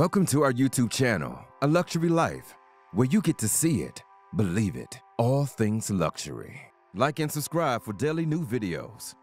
Welcome to our YouTube channel, A Luxury Life, where you get to see it, believe it, all things luxury. Like and subscribe for daily new videos.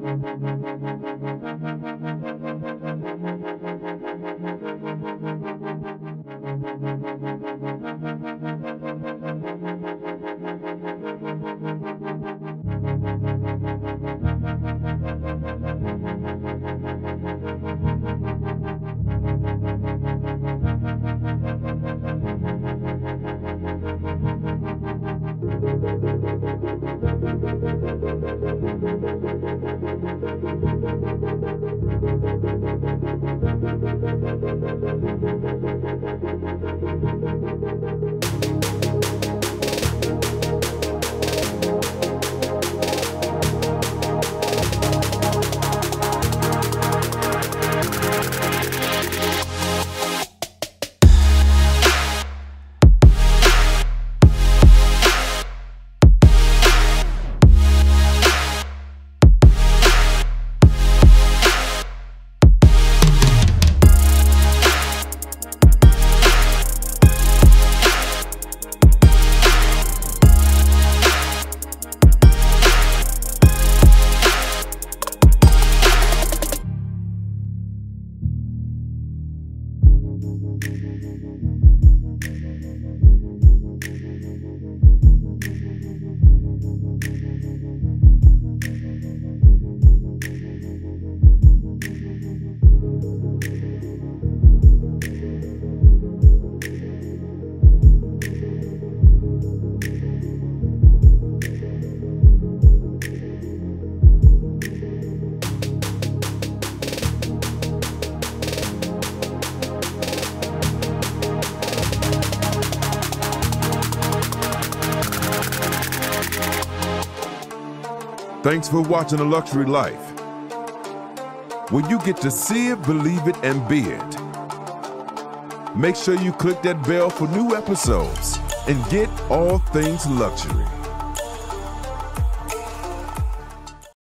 Thank you. Thanks for watching A Luxury Life, where you get to see it, believe it, and be it. Make sure you click that bell for new episodes and get all things luxury.